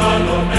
Regalo